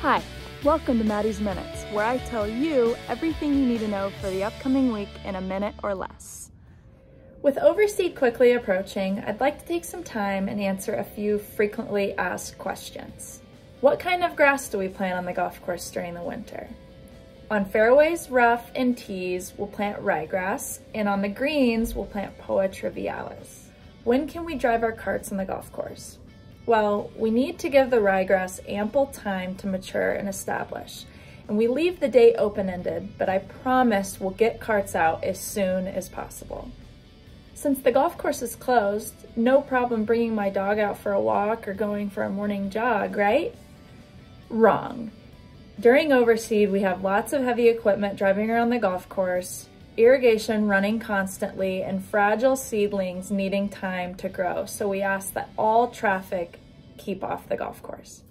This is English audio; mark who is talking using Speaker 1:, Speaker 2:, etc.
Speaker 1: Hi, welcome to Maddie's Minutes, where I tell you everything you need to know for the upcoming week in a minute or less. With Overseed quickly approaching, I'd like to take some time and answer a few frequently asked questions. What kind of grass do we plant on the golf course during the winter? On fairways, rough, and tees, we'll plant ryegrass, and on the greens, we'll plant Poa trivialis. When can we drive our carts on the golf course? Well, we need to give the ryegrass ample time to mature and establish, and we leave the date open-ended, but I promise we'll get carts out as soon as possible. Since the golf course is closed, no problem bringing my dog out for a walk or going for a morning jog, right? Wrong. During overseed, we have lots of heavy equipment driving around the golf course, irrigation running constantly, and fragile seedlings needing time to grow. So we ask that all traffic keep off the golf course.